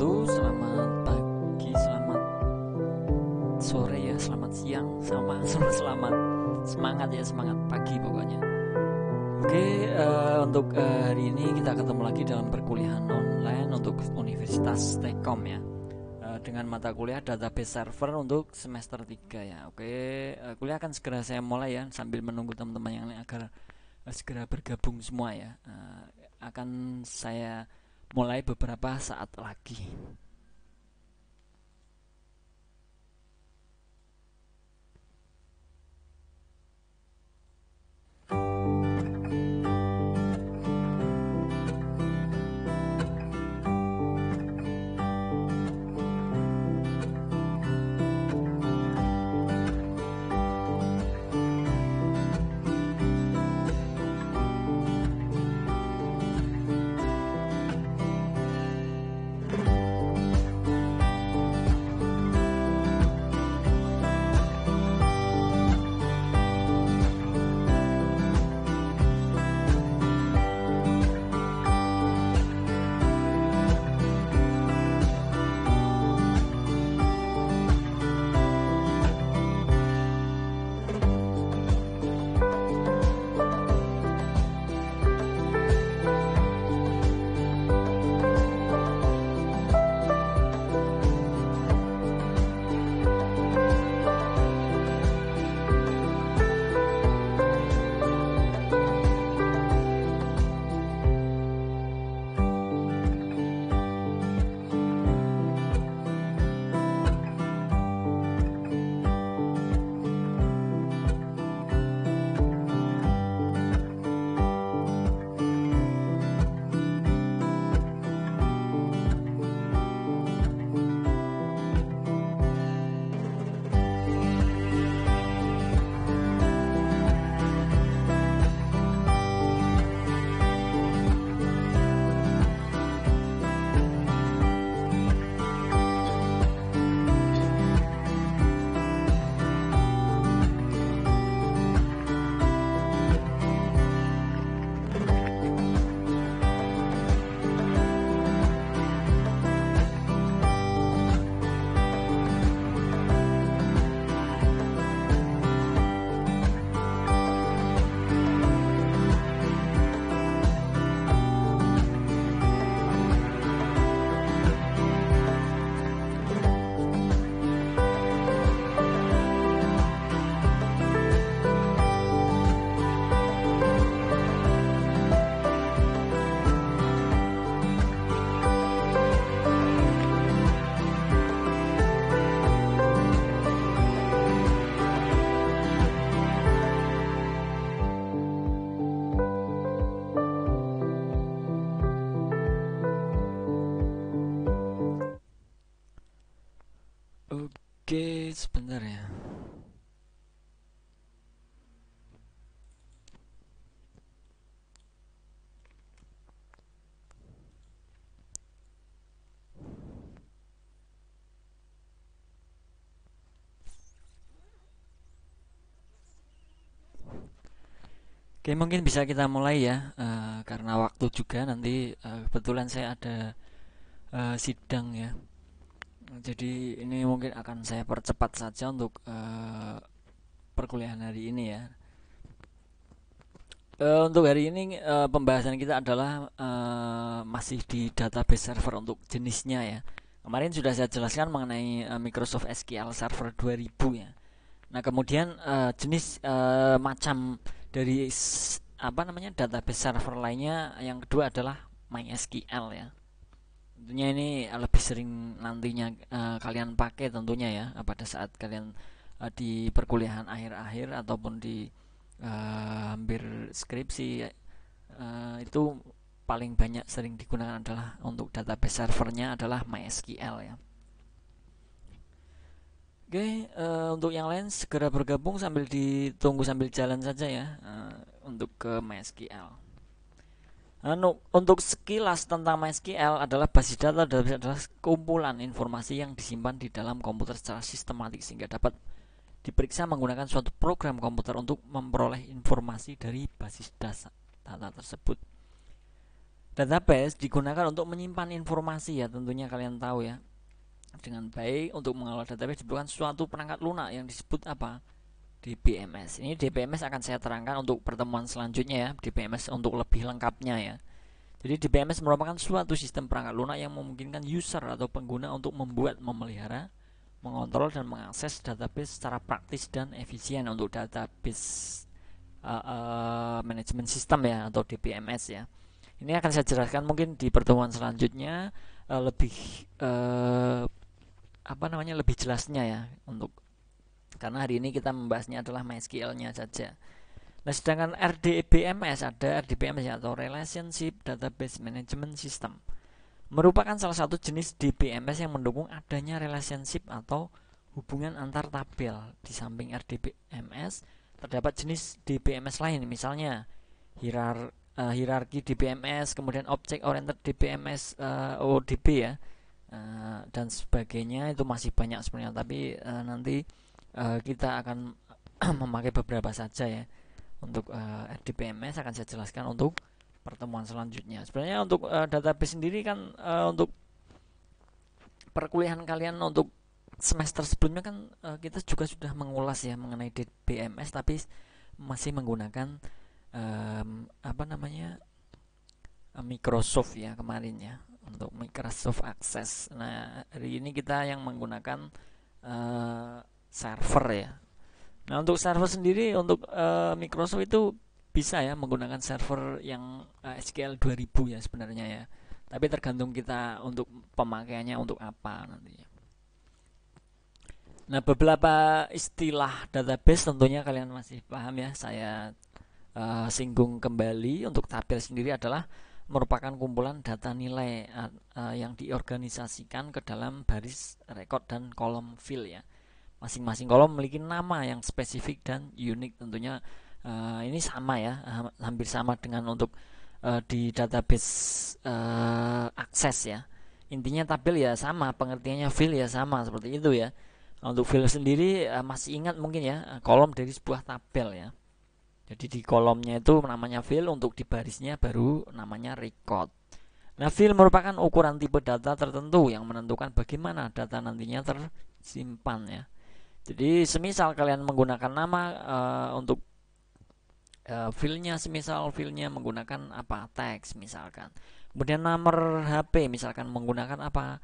Selamat pagi, selamat sore ya, selamat siang Sama selamat, selamat semangat ya, semangat pagi pokoknya. Oke, uh, untuk uh, hari ini kita ketemu lagi dalam perkuliahan online untuk Universitas Tekom ya. Uh, Dengan mata kuliah database server untuk semester 3 ya. Oke, uh, kuliah akan segera saya mulai ya Sambil menunggu teman-teman yang lain agar segera bergabung semua ya. Akan saya mulai beberapa saat lagi. Oke, mungkin bisa kita mulai ya, uh, karena waktu juga nanti uh, kebetulan saya ada uh, sidang ya jadi ini mungkin akan saya percepat saja untuk uh, perkuliahan hari ini ya. Uh, untuk hari ini uh, pembahasan kita adalah uh, masih di database server untuk jenisnya ya. Kemarin sudah saya jelaskan mengenai uh, Microsoft SQL Server 2000 ya. Nah kemudian uh, jenis uh, macam dari apa namanya database server lainnya yang kedua adalah MySQL ya tentunya ini lebih sering nantinya uh, kalian pakai tentunya ya pada saat kalian uh, di perkuliahan akhir-akhir ataupun di uh, hampir skripsi uh, itu paling banyak sering digunakan adalah untuk database servernya adalah MySQL ya. Oke, uh, untuk yang lain segera bergabung sambil ditunggu sambil jalan saja ya uh, untuk ke MySQL. Anu, untuk sekilas tentang MySQL adalah basis data adalah kumpulan informasi yang disimpan di dalam komputer secara sistematik sehingga dapat diperiksa menggunakan suatu program komputer untuk memperoleh informasi dari basis data, data tersebut. database digunakan untuk menyimpan informasi ya tentunya kalian tahu ya dengan baik untuk mengelola database diperlukan suatu perangkat lunak yang disebut apa? DBMS ini DBMS akan saya terangkan untuk pertemuan selanjutnya ya DBMS untuk lebih lengkapnya ya. Jadi DBMS merupakan suatu sistem perangkat lunak yang memungkinkan user atau pengguna untuk membuat, memelihara, mengontrol dan mengakses database secara praktis dan efisien untuk database uh, uh, manajemen sistem ya atau DBMS ya. Ini akan saya jelaskan mungkin di pertemuan selanjutnya uh, lebih uh, apa namanya lebih jelasnya ya untuk karena hari ini kita membahasnya adalah MySQL-nya saja. Nah, sedangkan RDBMS ada RDBMS ya, atau Relationship Database Management System merupakan salah satu jenis DBMS yang mendukung adanya relationship atau hubungan antar tabel. Di samping RDBMS terdapat jenis DBMS lain misalnya hierar uh, hierarki DBMS, kemudian object oriented DBMS uh, eh, ODB ya. Uh, dan sebagainya itu masih banyak sebenarnya. Tapi uh, nanti uh, kita akan memakai beberapa saja ya. Untuk uh, eh, RDBMS akan saya jelaskan untuk pertemuan selanjutnya. Sebenarnya untuk uh, database sendiri kan uh, untuk perkuliahan kalian untuk semester sebelumnya kan uh, kita juga sudah mengulas ya mengenai DBMS tapi masih menggunakan um, apa namanya Microsoft ya kemarin ya untuk Microsoft Access. Nah hari ini kita yang menggunakan uh, server ya Nah untuk server sendiri untuk uh, Microsoft itu bisa ya menggunakan server yang uh, SQL 2000 ya sebenarnya ya. Tapi tergantung kita untuk pemakaiannya untuk apa nantinya. Nah beberapa istilah database tentunya kalian masih paham ya. Saya uh, singgung kembali untuk tabel sendiri adalah merupakan kumpulan data nilai uh, uh, yang diorganisasikan ke dalam baris rekod dan kolom field ya. Masing-masing kolom memiliki nama yang spesifik dan unik tentunya. Uh, ini sama ya hampir sama dengan untuk uh, di database uh, akses ya. Intinya tabel ya sama pengertiannya field ya sama seperti itu ya. Untuk field sendiri masih ingat mungkin ya kolom dari sebuah tabel ya jadi di kolomnya itu namanya field untuk di barisnya baru namanya record Nah, field merupakan ukuran tipe data tertentu yang menentukan bagaimana data nantinya tersimpan ya. Jadi semisal kalian menggunakan nama uh, untuk uh, filenya, semisal filenya menggunakan apa teks misalkan. Kemudian nomor HP misalkan menggunakan apa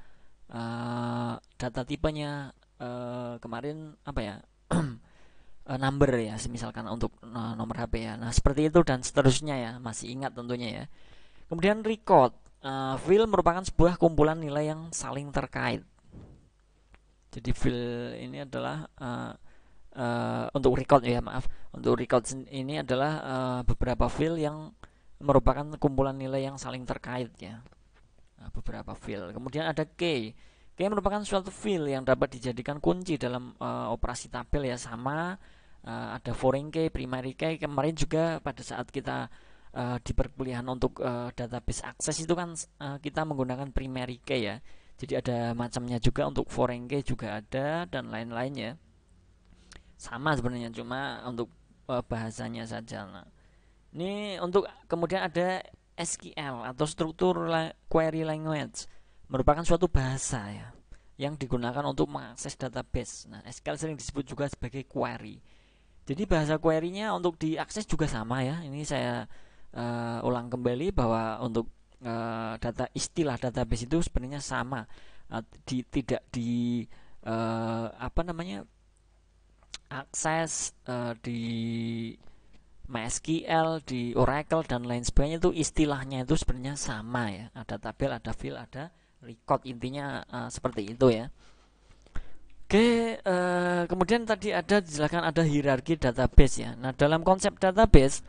uh, data tipenya uh, kemarin apa ya number ya semisalkan untuk uh, nomor HP ya. Nah seperti itu dan seterusnya ya masih ingat tentunya ya. Kemudian record uh, file merupakan sebuah kumpulan nilai yang saling terkait. Jadi file ini adalah uh, uh, untuk record ya maaf. Untuk record ini adalah uh, beberapa file yang merupakan kumpulan nilai yang saling terkait ya. Nah, beberapa file. Kemudian ada key key merupakan suatu file yang dapat dijadikan kunci dalam uh, operasi tabel ya sama uh, ada foreign key primary key kemarin juga pada saat kita uh, di perkuliahan untuk uh, database akses itu kan uh, kita menggunakan primary key ya jadi ada macamnya juga untuk foreign key juga ada dan lain-lainnya sama sebenarnya cuma untuk uh, bahasanya saja nah ini untuk kemudian ada SQL atau struktur query language merupakan suatu bahasa ya yang digunakan untuk mengakses database. Nah, SQL sering disebut juga sebagai query. Jadi bahasa query-nya untuk diakses juga sama ya. Ini saya uh, ulang kembali bahwa untuk uh, data istilah database itu sebenarnya sama. Uh, di, tidak di uh, apa namanya akses uh, di MySQL di Oracle dan lain sebagainya itu istilahnya itu sebenarnya sama ya. Ada tabel ada field ada record. Intinya uh, seperti itu ya Oke, uh, kemudian tadi ada dijelaskan ada hierarki database ya. Nah, dalam konsep database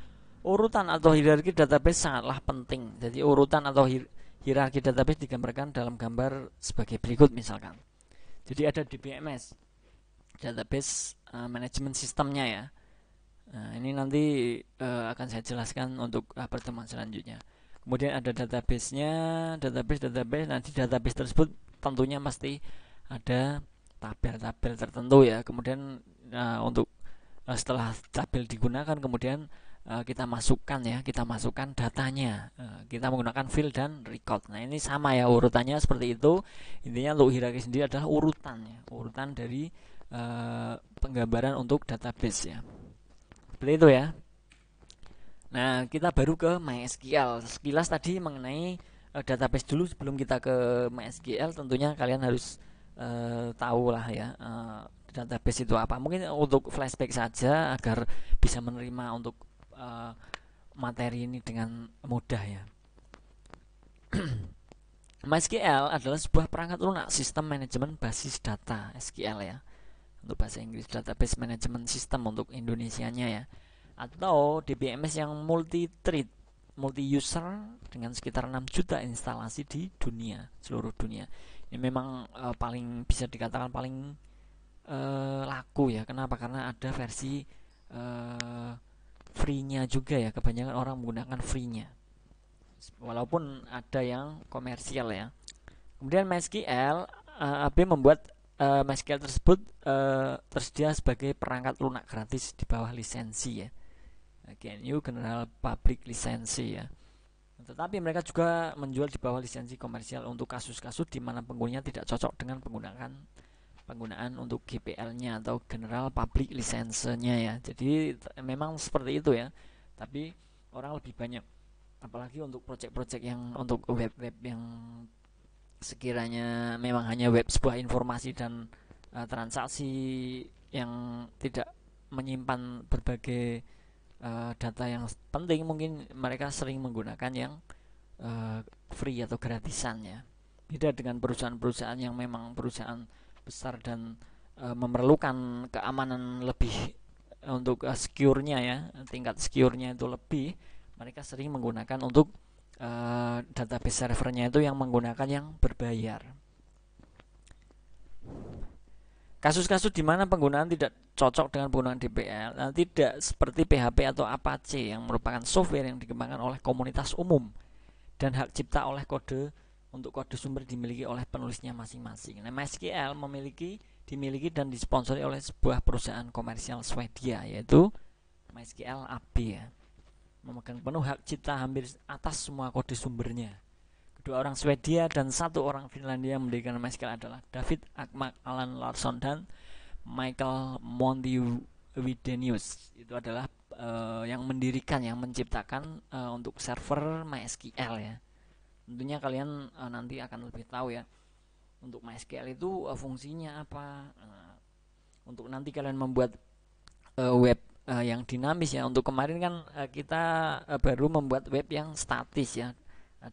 Urutan atau hierarki database sangatlah penting. Jadi urutan atau hier hierarki database digambarkan dalam gambar sebagai berikut misalkan. Jadi ada DBMS, database uh, management sistemnya ya. Nah, ini nanti uh, akan saya jelaskan untuk uh, pertemuan selanjutnya. Kemudian ada database-nya, database database. Nanti database tersebut tentunya pasti ada tabel-tabel tertentu ya. Kemudian uh, untuk uh, setelah tabel digunakan kemudian uh, kita masukkan ya kita masukkan datanya. Uh, kita menggunakan fill dan record. Nah ini sama ya urutannya seperti itu. Intinya untuk hierarki sendiri adalah urutan ya urutan dari uh, penggambaran untuk database ya. Seperti itu ya. Nah kita baru ke MySQL. Sekilas tadi mengenai uh, database dulu sebelum kita ke MySQL tentunya kalian harus uh, tahu lah ya uh, database itu apa. Mungkin untuk flashback saja agar bisa menerima untuk uh, materi ini dengan mudah ya. MySQL adalah sebuah perangkat lunak sistem manajemen basis data SQL ya untuk bahasa Inggris database management system untuk Indonesianya ya. Atau DBMS yang multi thread multi user dengan sekitar 6 juta instalasi di dunia seluruh dunia ini memang uh, paling bisa dikatakan paling uh, laku ya. Kenapa? Karena ada versi uh, free-nya juga ya. Kebanyakan orang menggunakan free-nya. Walaupun ada yang komersial ya. Kemudian MySQL uh, AB membuat uh, MySQL tersebut uh, tersedia sebagai perangkat lunak gratis di bawah lisensi ya. GNU General Public Lisensi ya tetapi mereka juga menjual di bawah lisensi komersial untuk kasus-kasus di mana penggunanya tidak cocok dengan penggunaan penggunaan untuk GPL-nya atau General Public License-nya ya. Jadi memang seperti itu ya. Tapi orang lebih banyak apalagi untuk proyek-proyek yang untuk web-web yang sekiranya memang hanya web sebuah informasi dan uh, transaksi yang tidak menyimpan berbagai uh, data yang penting mungkin mereka sering menggunakan yang uh, free atau gratisan ya. Beda dengan perusahaan-perusahaan yang memang perusahaan besar dan uh, memerlukan keamanan lebih untuk uh, secure-nya ya tingkat secure-nya itu lebih mereka sering menggunakan untuk uh, database servernya itu yang menggunakan yang berbayar kasus-kasus di mana penggunaan tidak cocok dengan penggunaan DPL tidak seperti PHP atau Apache yang merupakan software yang dikembangkan oleh komunitas umum dan hak cipta oleh kode untuk kode sumber dimiliki oleh penulisnya masing-masing. Nah, MySQL memiliki dimiliki dan disponsori oleh sebuah perusahaan komersial Swedia yaitu MySQL AB ya. Memegang penuh hak cipta hampir atas semua kode sumbernya. Kedua orang Swedia dan satu orang Finlandia yang mendirikan MySQL adalah David Akmak Alan Larson dan Michael Mondiwidenius. Itu adalah uh, yang mendirikan yang menciptakan uh, untuk server MySQL ya. Tentunya kalian uh, nanti akan lebih tahu ya untuk MySQL itu uh, fungsinya apa. Uh, untuk nanti kalian membuat uh, web uh, yang dinamis ya. Untuk kemarin kan uh, kita uh, baru membuat web yang statis ya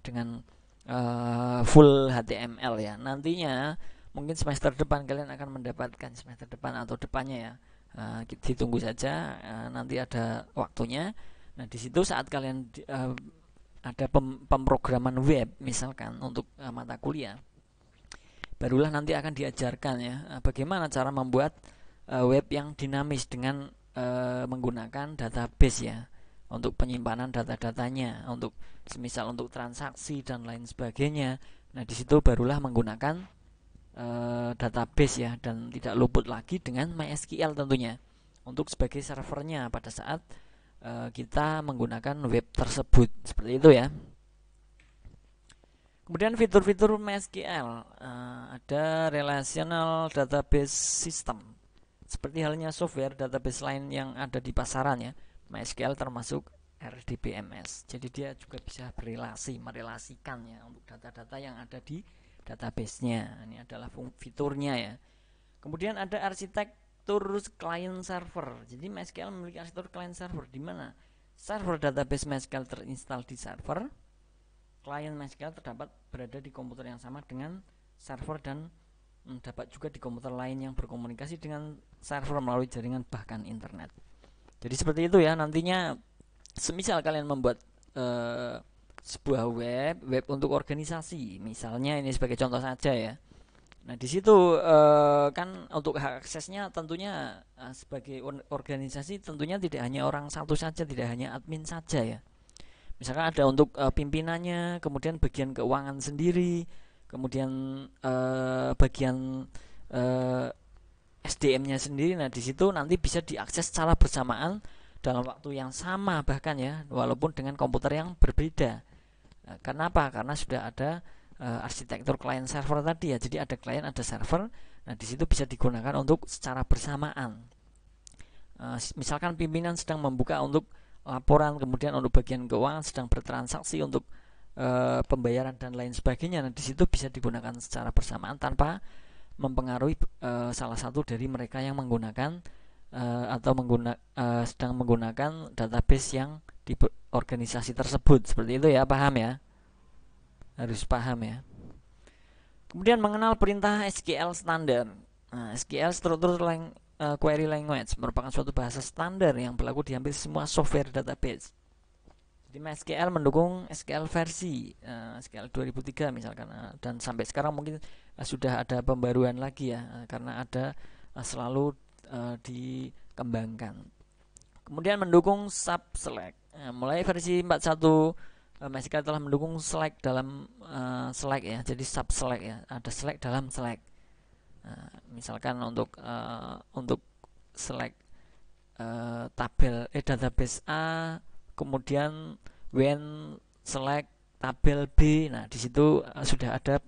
dengan uh, full HTML ya. Nantinya mungkin semester depan kalian akan mendapatkan semester depan atau depannya ya. Uh, ditunggu saja uh, nanti ada waktunya. Nah di situ saat kalian uh, ada pem pemrograman web misalkan untuk uh, mata kuliah barulah nanti akan diajarkan ya uh, bagaimana cara membuat uh, web yang dinamis dengan uh, menggunakan database ya untuk penyimpanan data-datanya untuk semisal untuk transaksi dan lain sebagainya. Nah di situ barulah menggunakan uh, database ya dan tidak luput lagi dengan MySQL tentunya. Untuk sebagai servernya pada saat Eh, kita menggunakan web tersebut seperti itu ya. Kemudian fitur-fitur MySQL uh, ada relational database system. Seperti halnya software database lain yang ada di pasaran ya MySQL termasuk RDBMS jadi dia juga bisa berelasi merelasikannya untuk data-data yang ada di database-nya ini adalah fiturnya ya kemudian ada arsitek arsitektur client server. Jadi MySQL memiliki arsitektur client server di mana server database MySQL terinstall di server, client MySQL terdapat berada di komputer yang sama dengan server dan hmm, dapat juga di komputer lain yang berkomunikasi dengan server melalui jaringan bahkan internet. Jadi seperti itu ya nantinya semisal kalian membuat uh, sebuah web web untuk organisasi misalnya ini sebagai contoh saja ya Nah, di situ uh, kan untuk hak aksesnya tentunya uh, sebagai organisasi tentunya tidak hanya orang satu saja, tidak hanya admin saja ya. Misalkan ada untuk uh, pimpinannya, kemudian bagian keuangan sendiri, kemudian uh, bagian uh, SDM-nya sendiri. Nah, di situ nanti bisa diakses secara bersamaan dalam waktu yang sama bahkan ya walaupun dengan komputer yang berbeda. Nah, kenapa karena sudah ada uh, arsitektur client server tadi ya. Jadi ada client ada server. Nah di situ bisa digunakan untuk secara bersamaan. Uh, misalkan pimpinan sedang membuka untuk laporan kemudian untuk bagian keuangan sedang bertransaksi untuk uh, pembayaran dan lain sebagainya. Nah di situ bisa digunakan secara bersamaan tanpa mempengaruhi uh, salah satu dari mereka yang menggunakan uh, atau mengguna, uh, sedang menggunakan database yang di organisasi tersebut. Seperti itu ya paham ya? Harus paham ya. Kemudian mengenal perintah SQL standar. Nah, SQL struktur lang uh, query language merupakan suatu bahasa standar yang berlaku di hampir semua software database jadi MySQL mendukung SQL versi uh, SQL 2003 misalkan uh, dan sampai sekarang mungkin uh, sudah ada pembaruan lagi ya uh, karena ada uh, selalu uh, dikembangkan. Kemudian mendukung sub select. Uh, mulai versi 41 uh, MySQL telah mendukung select dalam uh, select ya. Jadi sub select ya. Ada select dalam select. Uh, misalkan untuk uh, untuk select uh, tabel eh database A kemudian when select tabel B nah di situ uh, sudah ada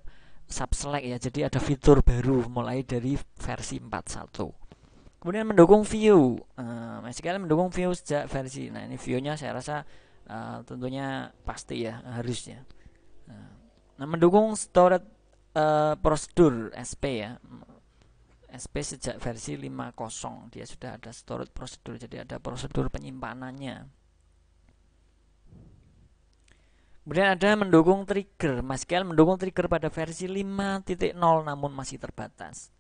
sub select ya jadi ada fitur baru mulai dari versi 41 kemudian mendukung view uh, MySQL mendukung view sejak versi nah ini view-nya saya rasa uh, tentunya pasti ya harusnya. Nah mendukung storage uh, prosedur SP ya. SP sejak versi 50 dia sudah ada storage prosedur jadi ada prosedur penyimpanannya Kemudian ada mendukung trigger. MySQL mendukung trigger pada versi 5.0 namun masih terbatas.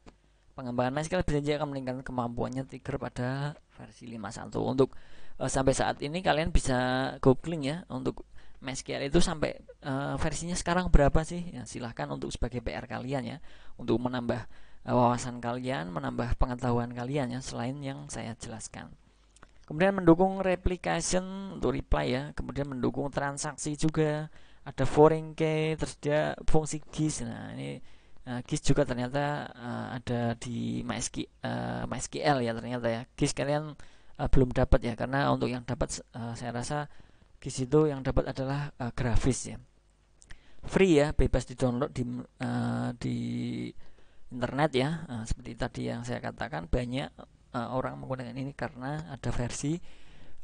Pengembangan MySQL berjanji akan meningkatkan kemampuannya trigger pada versi 5.1. Untuk uh, sampai saat ini kalian bisa googling ya untuk MySQL itu sampai uh, versinya sekarang berapa sih? Ya, silahkan untuk sebagai PR kalian ya untuk menambah uh, wawasan kalian, menambah pengetahuan kalian ya selain yang saya jelaskan. Kemudian mendukung replication untuk reply ya. Kemudian mendukung transaksi juga. Ada foreign key, tersedia fungsi GIS. Nah, ini uh, GIS juga ternyata uh, ada di MySQL, uh, MySQL ya ternyata ya. GIS kalian uh, belum dapat ya karena untuk yang dapat uh, saya rasa GIS itu yang dapat adalah uh, grafis ya. Free ya, bebas di-download di uh, di internet ya. Uh, seperti tadi yang saya katakan banyak uh, orang menggunakan ini karena ada versi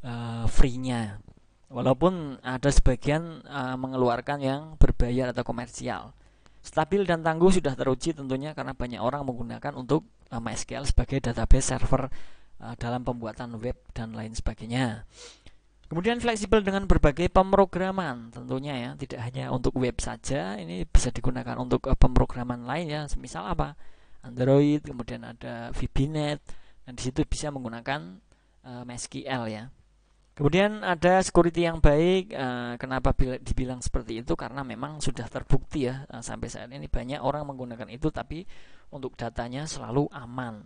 uh, free-nya. Walaupun ada sebagian uh, mengeluarkan yang berbayar atau komersial. Stabil dan tangguh sudah teruji tentunya karena banyak orang menggunakan untuk uh, MySQL sebagai database server uh, dalam pembuatan web dan lain sebagainya. Kemudian fleksibel dengan berbagai pemrograman tentunya ya, tidak hanya untuk web saja, ini bisa digunakan untuk pemrograman lain ya, semisal apa? Android, kemudian ada VBNet, dan di situ bisa menggunakan uh, MySQL ya. Kemudian ada security yang baik. Uh, kenapa dibilang seperti itu? Karena memang sudah terbukti ya uh, sampai saat ini banyak orang menggunakan itu, tapi untuk datanya selalu aman.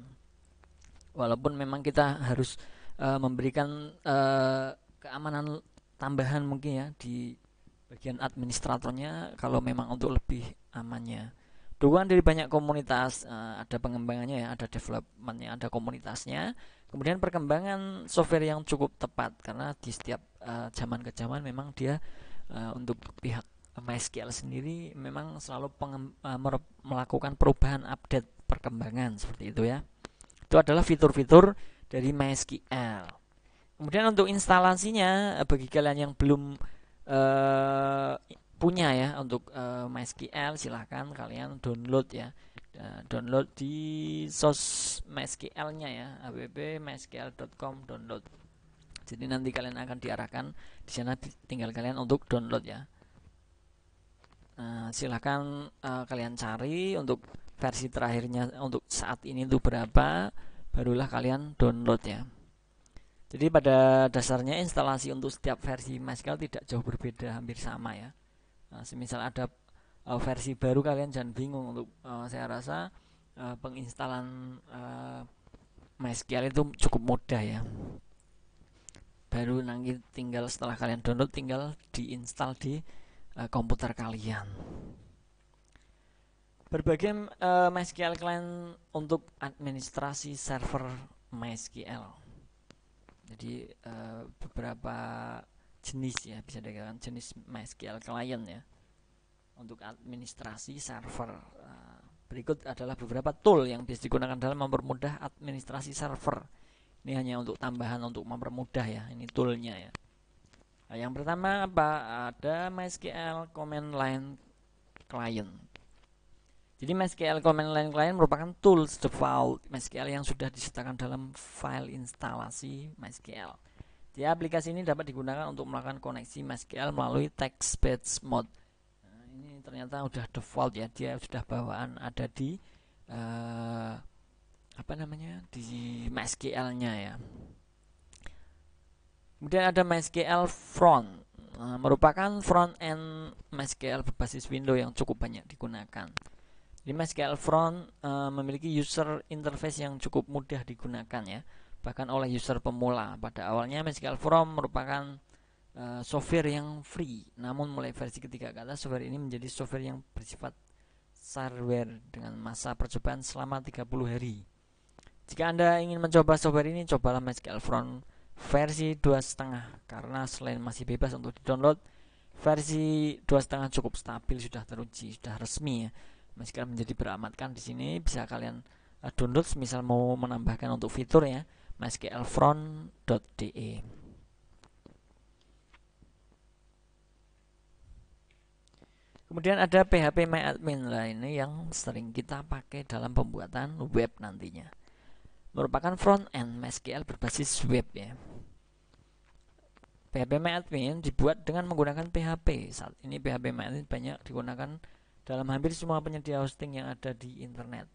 Walaupun memang kita harus uh, memberikan uh, keamanan tambahan mungkin ya di bagian administratornya kalau memang untuk lebih amannya dukungan dari banyak komunitas uh, ada pengembangannya ya ada developmentnya ada komunitasnya. Kemudian perkembangan software yang cukup tepat karena di setiap uh, zaman ke zaman memang dia uh, untuk pihak MySQL sendiri memang selalu pengem, uh, melakukan perubahan update perkembangan seperti itu ya. Itu adalah fitur-fitur dari MySQL. Kemudian untuk instalasinya bagi kalian yang belum uh, punya ya untuk uh, MySQL silahkan kalian download ya. Uh, download di sos MySQL-nya ya app mysql.com download. Jadi nanti kalian akan diarahkan di sana tinggal kalian untuk download ya. Uh, silahkan uh, kalian cari untuk versi terakhirnya untuk saat ini itu berapa barulah kalian download ya. Jadi pada dasarnya instalasi untuk setiap versi MySQL tidak jauh berbeda hampir sama ya Nah, semisal ada uh, versi baru kalian jangan bingung untuk uh, saya rasa uh, penginstalan uh, MySQL itu cukup mudah ya. Baru nanti tinggal setelah kalian download tinggal diinstal di uh, komputer kalian. Berbagai uh, MySQL client untuk administrasi server MySQL. Jadi uh, beberapa jenis ya bisa dikatakan jenis MySQL client ya untuk administrasi server. Uh, berikut adalah beberapa tool yang bisa digunakan dalam mempermudah administrasi server. Ini hanya untuk tambahan untuk mempermudah ya. Ini toolnya ya. Nah, yang pertama apa? Ada MySQL command line client. Jadi MySQL command line client merupakan tools default MySQL yang sudah disertakan dalam file instalasi MySQL. Di aplikasi ini dapat digunakan untuk melakukan koneksi MySQL melalui text-based mode. Nah, ini ternyata sudah default ya, dia sudah bawaan ada di uh, apa namanya di MySQL-nya ya. Kemudian ada MySQL Front, nah, merupakan front end MySQL berbasis Windows yang cukup banyak digunakan. Di MySQL Front uh, memiliki user interface yang cukup mudah digunakan ya, bahkan oleh user pemula. Pada awalnya MySQL Front merupakan uh, software yang free, namun mulai versi ketiga kata software ini menjadi software yang bersifat shareware dengan masa percobaan selama 30 hari. Jika Anda ingin mencoba software ini, cobalah MySQL Front versi dua setengah karena selain masih bebas untuk di download versi dua setengah cukup stabil sudah teruji sudah resmi ya meskipun menjadi beramatkan di sini bisa kalian uh, download misal mau menambahkan untuk fitur ya mysqlfront.de Kemudian ada PHP MyAdmin lah ini yang sering kita pakai dalam pembuatan web nantinya merupakan front end MySQL berbasis web ya. PHP MyAdmin dibuat dengan menggunakan PHP. Saat ini PHP MyAdmin banyak digunakan dalam hampir semua penyedia hosting yang ada di internet.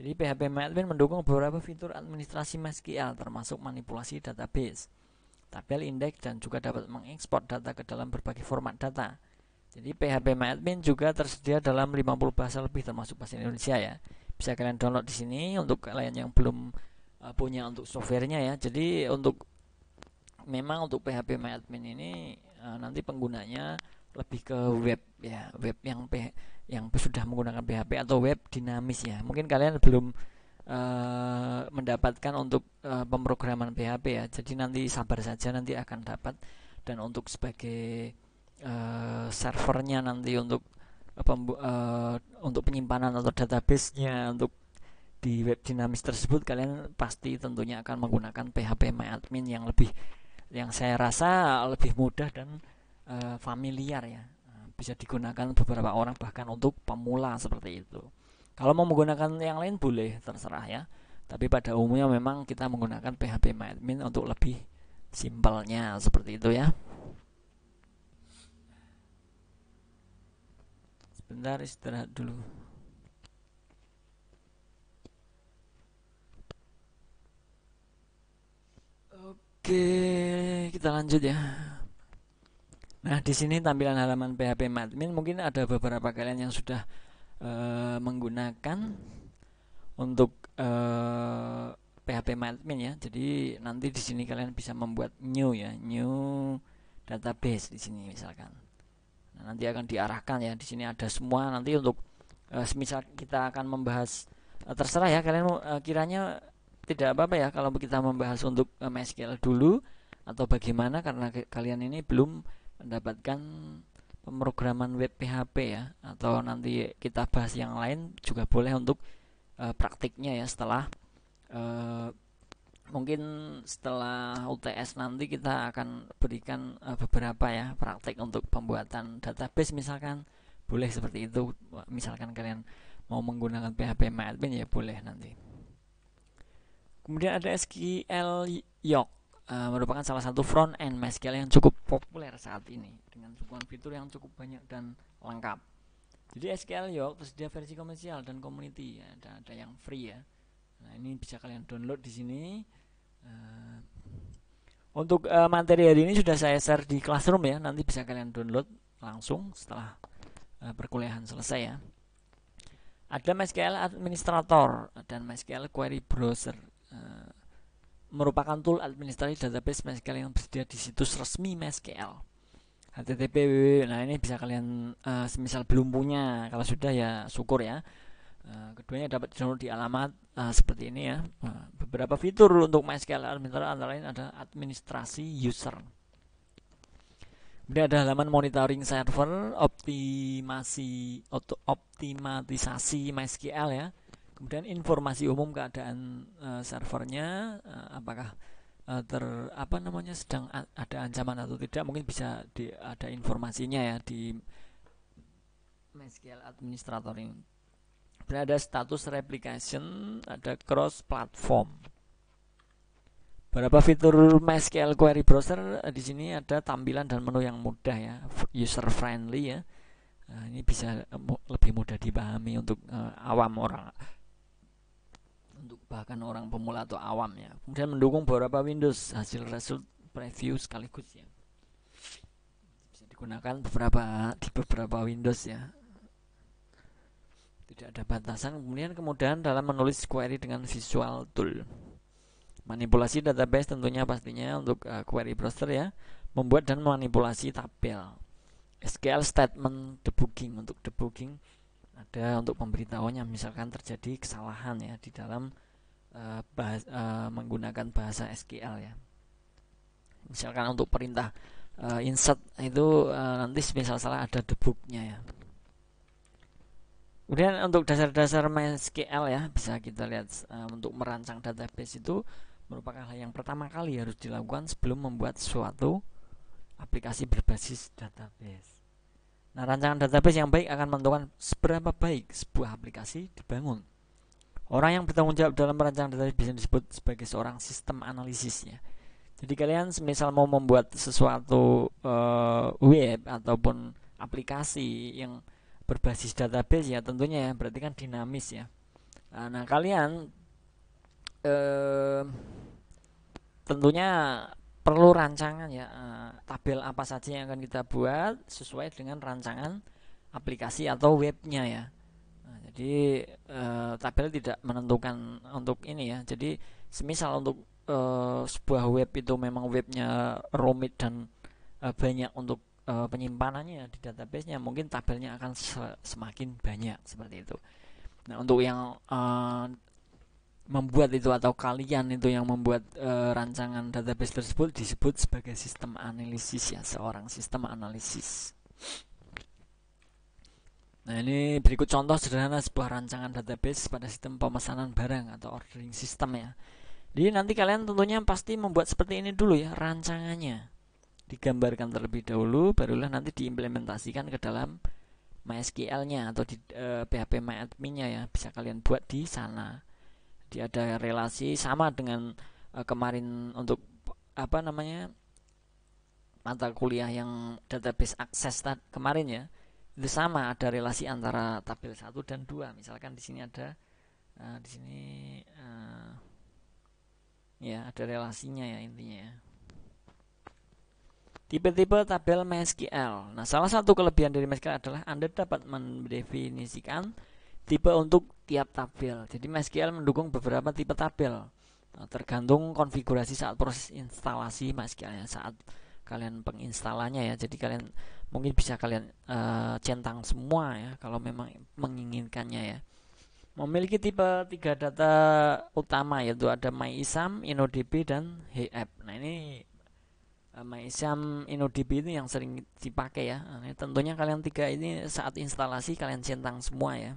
Jadi PHP MyAdmin mendukung beberapa fitur administrasi MySQL termasuk manipulasi database, tabel indeks dan juga dapat mengekspor data ke dalam berbagai format data. Jadi PHP MyAdmin juga tersedia dalam 50 bahasa lebih termasuk bahasa Indonesia ya. Bisa kalian download di sini untuk kalian yang belum uh, punya untuk softwarenya ya. Jadi untuk memang untuk PHP MyAdmin ini uh, nanti penggunanya lebih ke web ya, web yang P, yang sudah menggunakan PHP atau web dinamis ya. Mungkin kalian belum uh, mendapatkan untuk uh, pemrograman PHP ya. Jadi nanti sabar saja nanti akan dapat dan untuk sebagai uh, servernya nanti untuk uh, untuk penyimpanan atau database-nya untuk di web dinamis tersebut kalian pasti tentunya akan menggunakan PHP MyAdmin yang lebih yang saya rasa lebih mudah dan uh, familiar ya. Bisa digunakan beberapa orang bahkan untuk pemula seperti itu. Kalau mau menggunakan yang lain boleh terserah ya. Tapi pada umumnya memang kita menggunakan PHP MyAdmin untuk lebih simpelnya seperti itu ya. Sebentar istirahat dulu. Oke, kita lanjut ya. Nah, di sini tampilan halaman PHP Admin mungkin ada beberapa kalian yang sudah uh, menggunakan untuk uh, PHP Admin ya. Jadi nanti di sini kalian bisa membuat new ya, new database di sini misalkan. Nah, nanti akan diarahkan ya. Di sini ada semua nanti untuk uh, semisal kita akan membahas uh, terserah ya kalian uh, kiranya tidak apa-apa ya kalau kita membahas untuk MySQL dulu atau bagaimana karena kalian ini belum mendapatkan pemrograman web PHP ya atau nanti kita bahas yang lain juga boleh untuk uh, praktiknya ya setelah uh, mungkin setelah UTS nanti kita akan berikan uh, beberapa ya praktik untuk pembuatan database misalkan. Boleh seperti itu. Misalkan kalian mau menggunakan PHP MyAdmin ya boleh nanti. Kemudian ada SQL Yok uh, merupakan salah satu front end MySQL yang cukup populer saat ini dengan dukungan fitur yang cukup banyak dan lengkap. Jadi SQL Yok tersedia versi komersial dan community ya, ada ada yang free ya. Nah, ini bisa kalian download di sini. Uh, untuk uh, materi hari ini sudah saya share di Classroom ya, nanti bisa kalian download langsung setelah uh, perkuliahan selesai ya. Ada MySQL Administrator dan MySQL Query Browser Eh, merupakan tool administrasi database MySQL yang tersedia di situs resmi MySQL http www nah ini bisa kalian uh, semisal belum punya kalau sudah ya syukur ya uh, keduanya dapat download di alamat uh, seperti ini ya uh, beberapa fitur untuk MySQL Administrator antara lain ada administrasi user. Kemudian ada halaman monitoring server, optimasi optimatisasi MySQL ya. Kemudian informasi umum keadaan uh, servernya uh, apakah uh, ter apa namanya sedang ada ancaman atau tidak mungkin bisa di, ada informasinya ya di MySQL administrator ini. Berada status replication, ada cross platform. Berapa fitur MySQL query browser di sini ada tampilan dan menu yang mudah ya, user friendly ya. Nah, ini bisa lebih mudah dipahami untuk uh, awam orang bahkan orang pemula atau awam ya. Kemudian mendukung beberapa Windows hasil result preview sekaligus ya. Bisa digunakan beberapa di beberapa Windows ya. Tidak ada batasan. Kemudian kemudian dalam menulis query dengan visual tool. Manipulasi database tentunya pastinya untuk uh, query browser ya. Membuat dan manipulasi tabel. SQL statement debugging untuk debugging ada untuk pemberitahuannya misalkan terjadi kesalahan ya di dalam uh, bahas, uh, menggunakan bahasa SQL ya. Misalkan untuk perintah uh, insert itu uh, nanti misal salah ada debugnya ya. Kemudian untuk dasar-dasar MySQL ya bisa kita lihat uh, untuk merancang database itu merupakan hal yang pertama kali harus dilakukan sebelum membuat suatu aplikasi berbasis database. Nah, rancangan database yang baik akan menentukan seberapa baik sebuah aplikasi dibangun. Orang yang bertanggung jawab dalam perancangan database bisa disebut sebagai seorang sistem analisisnya. Jadi kalian semisal mau membuat sesuatu uh, web ataupun aplikasi yang berbasis database ya tentunya ya berarti kan dinamis ya. Nah, nah kalian uh, tentunya perlu rancangan ya uh, tabel apa saja yang akan kita buat sesuai dengan rancangan aplikasi atau webnya ya jadi uh, tabel tidak menentukan untuk ini ya jadi semisal untuk uh, sebuah web itu memang webnya rumit dan uh, banyak untuk uh, penyimpanannya di databasenya mungkin tabelnya akan semakin banyak seperti itu nah untuk yang uh, membuat itu atau kalian itu yang membuat e, rancangan database tersebut disebut sebagai sistem analisis ya seorang sistem analisis. Nah ini berikut contoh sederhana sebuah rancangan database pada sistem pemesanan barang atau ordering system ya. Jadi nanti kalian tentunya pasti membuat seperti ini dulu ya rancangannya. Digambarkan terlebih dahulu barulah nanti diimplementasikan ke dalam MySQL-nya atau di e, PHP MyAdmin-nya ya bisa kalian buat di sana. Dia ada relasi sama dengan uh, kemarin untuk apa namanya mata kuliah yang database akses kemarin ya itu sama ada relasi antara tabel 1 dan 2 misalkan di sini ada uh, di sini uh, ya ada relasinya ya intinya ya tipe-tipe tabel MySQL nah salah satu kelebihan dari MySQL adalah Anda dapat mendefinisikan tipe untuk tiap tabel. Jadi MySQL mendukung beberapa tipe tabel. Nah, tergantung konfigurasi saat proses instalasi MySQL saat kalian penginstalannya ya. Jadi kalian mungkin bisa kalian uh, centang semua ya kalau memang menginginkannya ya. Memiliki tipe tiga data utama yaitu ada MyISAM, InnoDB dan HAP. Nah, ini uh, MyISAM, InnoDB ini yang sering dipakai ya. Nah, tentunya kalian tiga ini saat instalasi kalian centang semua ya.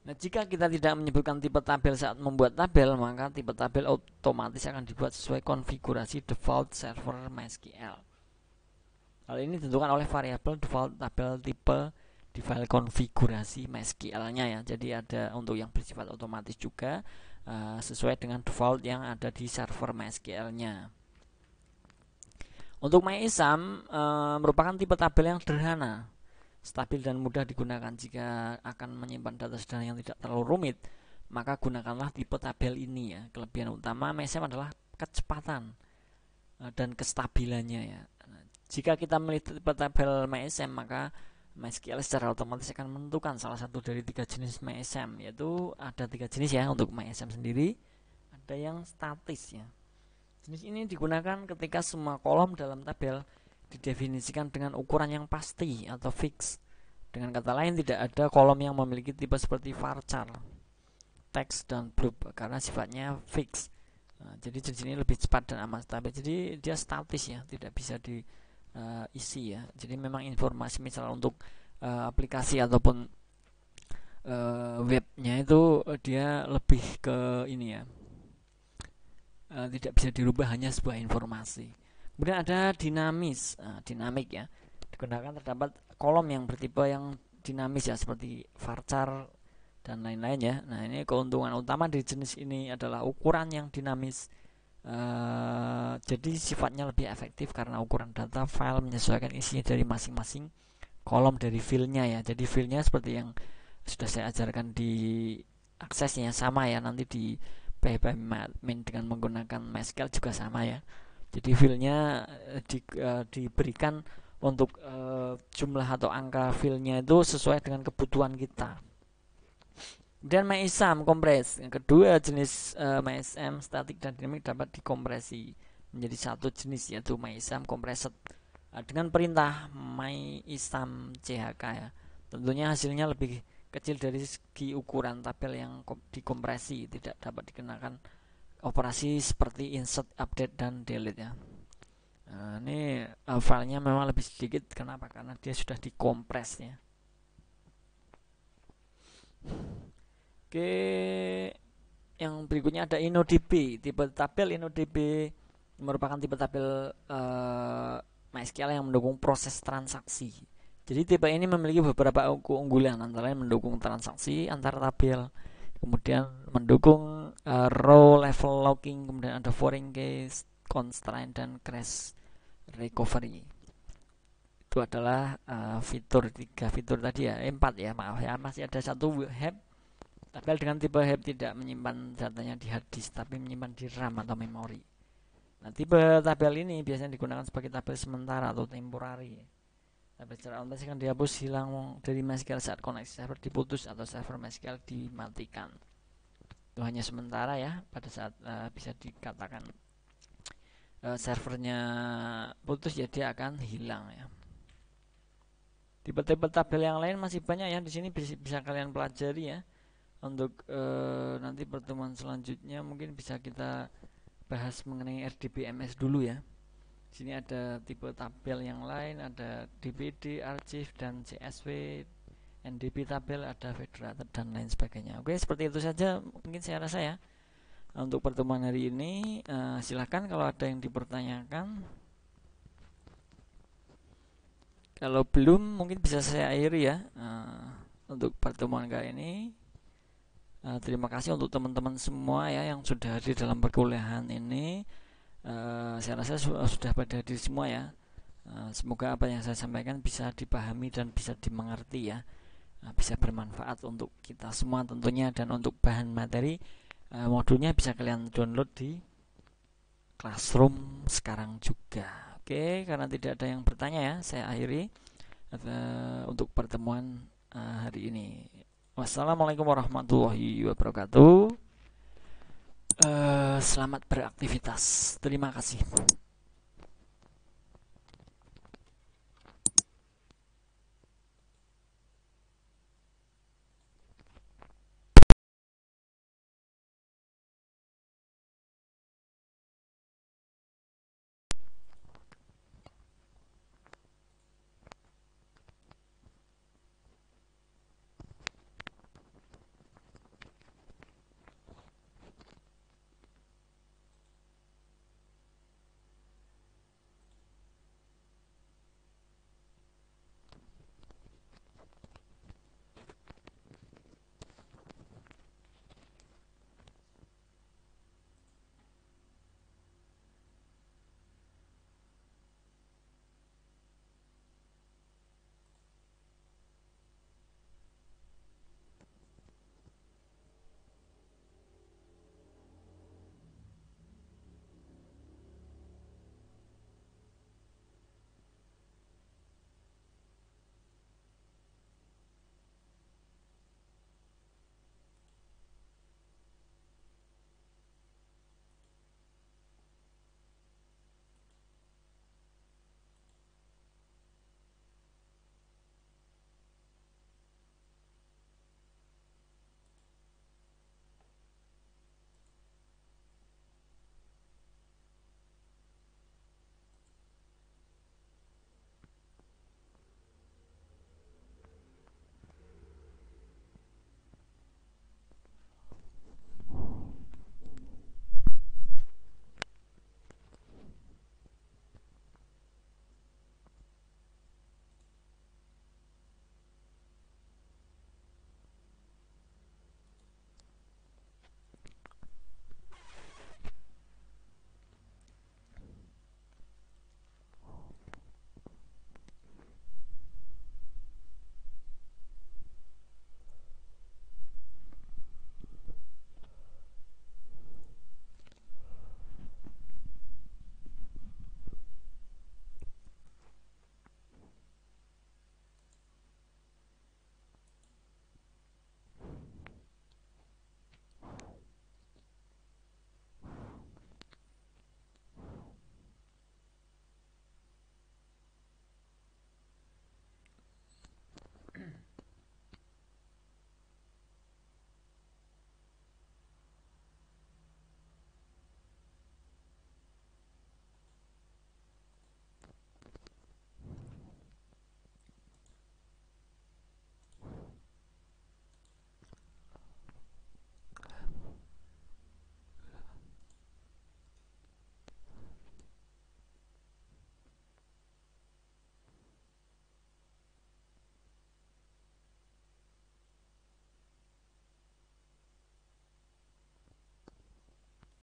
Nah, jika kita tidak menyebutkan tipe tabel saat membuat tabel, maka tipe tabel otomatis akan dibuat sesuai konfigurasi default server MySQL. Hal ini ditentukan oleh variabel default tabel tipe di file konfigurasi MySQL-nya ya. Jadi ada untuk yang bersifat otomatis juga uh, sesuai dengan default yang ada di server MySQL-nya. Untuk MyISAM uh, merupakan tipe tabel yang sederhana stabil dan mudah digunakan. Jika akan menyimpan data sederhana yang tidak terlalu rumit maka gunakanlah tipe tabel ini ya. Kelebihan utama MSM adalah kecepatan eh, dan kestabilannya ya. Nah, jika kita memilih tipe tabel MSM maka MySQL secara otomatis akan menentukan salah satu dari tiga jenis MSM yaitu ada tiga jenis ya untuk MSM sendiri ada yang statis ya. Jenis ini digunakan ketika semua kolom dalam tabel didefinisikan dengan ukuran yang pasti atau fix. Dengan kata lain tidak ada kolom yang memiliki tipe seperti varchar. teks dan blub karena sifatnya fix nah, jadi jenis ini lebih cepat dan amat stabil jadi dia statis ya tidak bisa diisi uh, ya jadi memang informasi misalnya untuk uh, aplikasi ataupun uh, webnya itu dia lebih ke ini ya uh, tidak bisa dirubah hanya sebuah informasi kemudian ada dinamis uh, dinamik ya digunakan terdapat kolom yang bertipe yang dinamis ya seperti varchar dan lain-lain ya. Nah ini keuntungan utama dari jenis ini adalah ukuran yang dinamis. Uh, jadi sifatnya lebih efektif karena ukuran data file menyesuaikan isinya dari masing-masing kolom dari filenya ya. Jadi filenya seperti yang sudah saya ajarkan di aksesnya sama ya nanti di PHP admin dengan menggunakan MySQL juga sama ya. Jadi filenya uh, di, uh, diberikan untuk uh, jumlah atau angka filenya itu sesuai dengan kebutuhan kita. Dan MyISAM kompres. Yang kedua jenis uh, MyISAM statik dan dinamik dapat dikompresi menjadi satu jenis yaitu MyISAM compressed uh, dengan perintah MyISAM CHK ya. Tentunya hasilnya lebih kecil dari segi ukuran tabel yang dikompresi tidak dapat dikenakan operasi seperti insert, update dan delete ya. Nah, ini uh, filenya memang lebih sedikit kenapa? Karena dia sudah dikompres ya. Oke, yang berikutnya ada InnoDB. Tipe tabel InnoDB merupakan tipe tabel uh, MySQL yang mendukung proses transaksi. Jadi tipe ini memiliki beberapa keunggulan antara lain mendukung transaksi antar tabel, kemudian mendukung uh, row level logging, kemudian ada foreign case, constraint dan crash recovery. Itu adalah uh, fitur tiga fitur tadi ya, empat ya maaf ya masih ada satu web Tabel dengan tipe HEP tidak menyimpan datanya di hard disk tapi menyimpan di RAM atau memori. Nah, tipe tabel ini biasanya digunakan sebagai tabel sementara atau temporary. Secara otomatis akan dihapus hilang dari MySQL saat koneksi server diputus atau server MySQL dimatikan. Itu hanya sementara ya pada saat uh, bisa dikatakan uh, servernya putus ya dia akan hilang ya. Tipe-tipe tabel yang lain masih banyak ya di sini bisa, bisa kalian pelajari ya untuk uh, nanti pertemuan selanjutnya mungkin bisa kita bahas mengenai RDBMS dulu ya. Sini ada tipe tabel yang lain, ada DBD, archive dan CSV, NDB tabel, ada federated dan lain sebagainya. Oke, seperti itu saja mungkin saya rasa ya. Untuk pertemuan hari ini uh, silahkan kalau ada yang dipertanyakan. Kalau belum mungkin bisa saya akhiri ya uh, untuk pertemuan kali ini. Uh, terima kasih untuk teman-teman semua ya yang sudah hadir dalam perkuliahan ini. Uh, saya rasa su sudah pada hadir semua ya. Uh, semoga apa yang saya sampaikan bisa dipahami dan bisa dimengerti ya. Uh, bisa bermanfaat untuk kita semua tentunya dan untuk bahan materi uh, modulnya bisa kalian download di Classroom sekarang juga. Oke, karena tidak ada yang bertanya ya, saya akhiri uh, untuk pertemuan uh, hari ini. Wassalamualaikum warahmatullahi wabarakatuh. Uh, selamat beraktivitas. Terima kasih.